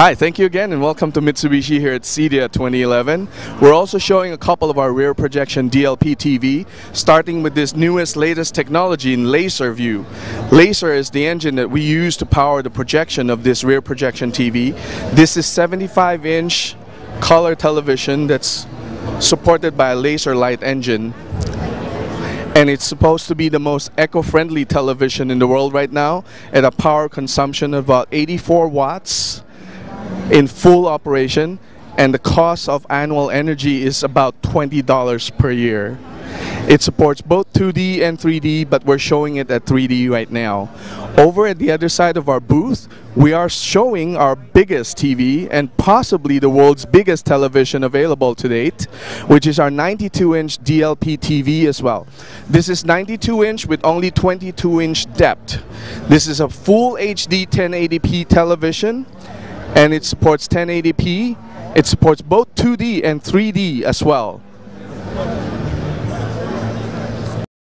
Hi, thank you again and welcome to Mitsubishi here at CEDIA 2011. We're also showing a couple of our rear projection DLP TV, starting with this newest, latest technology in LaserVue. Laser is the engine that we use to power the projection of this rear projection TV. This is 75 inch color television that's supported by a laser light engine and it's supposed to be the most eco-friendly television in the world right now at a power consumption of about 84 watts in full operation and the cost of annual energy is about $20 per year. It supports both 2D and 3D, but we're showing it at 3D right now. Over at the other side of our booth, we are showing our biggest TV and possibly the world's biggest television available to date, which is our 92-inch DLP TV as well. This is 92-inch with only 22-inch depth. This is a full HD 1080p television and it supports 1080p. It supports both 2D and 3D as well.